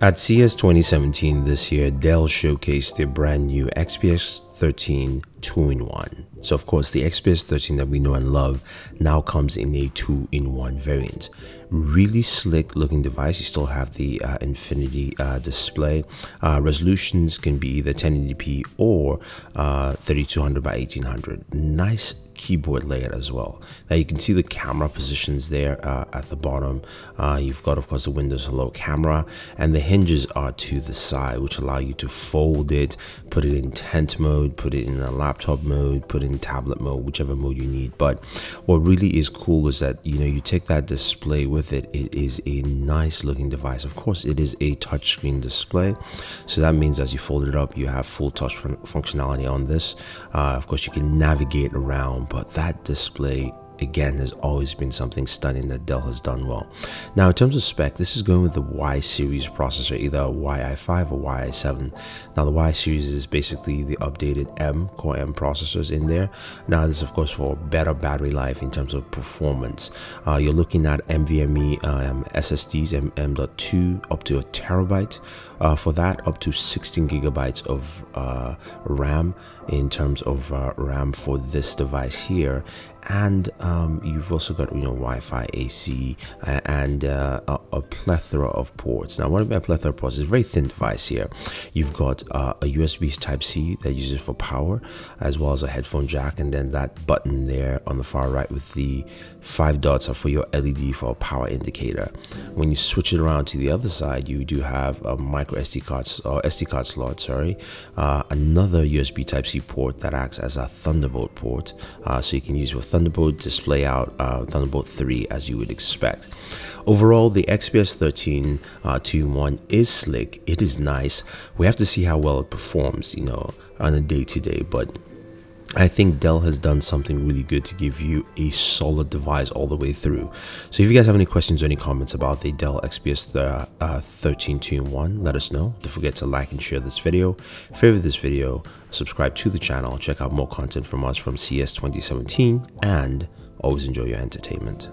At CES 2017 this year, Dell showcased their brand new XPS 13 2-in-1. So of course the XPS 13 that we know and love now comes in a 2-in-1 variant. Really slick looking device. You still have the uh, Infinity uh, display. Uh, resolutions can be either 1080p or uh, 3200 by 1800. Nice keyboard layout as well. Now you can see the camera positions there uh, at the bottom. Uh, you've got of course the Windows Hello camera and the hinges are to the side which allow you to fold it, put it in tent mode, put it in a laptop mode, put it in tablet mode, whichever mode you need. But what really is cool is that you know you take that display with it. It is a nice looking device. Of course it is a touchscreen display. So that means as you fold it up you have full touch fun functionality on this. Uh, of course you can navigate around but that display again has always been something stunning that Dell has done well. Now in terms of spec, this is going with the Y series processor, either a Y-i5 or Y-i7. Now the Y series is basically the updated M, Core M processors in there. Now this is of course for better battery life in terms of performance. Uh, you're looking at NVMe um, SSDs M.2 up to a terabyte. Uh, for that, up to 16 gigabytes of uh, RAM in terms of uh, RAM for this device here and um, you've also got you know Wi-Fi, AC, uh, and uh, a, a, plethora of ports. Now, what about plethora of ports? It's a very thin device here. You've got uh, a USB Type C that uses for power, as well as a headphone jack, and then that button there on the far right with the five dots are for your LED for a power indicator. When you switch it around to the other side, you do have a micro SD card or SD card slot. Sorry, uh, another USB Type C port that acts as a Thunderbolt port, uh, so you can use your Thunderbolt display out uh, Thunderbolt 3 as you would expect. Overall, the XPS 13 uh, 2-in-1 is slick. It is nice. We have to see how well it performs, you know, on a day-to-day, -day, but I think Dell has done something really good to give you a solid device all the way through. So if you guys have any questions or any comments about the Dell XPS the, uh, 13 2-in-1, let us know. Don't forget to like and share this video, favorite this video, subscribe to the channel, check out more content from us from CES 2017, and always enjoy your entertainment.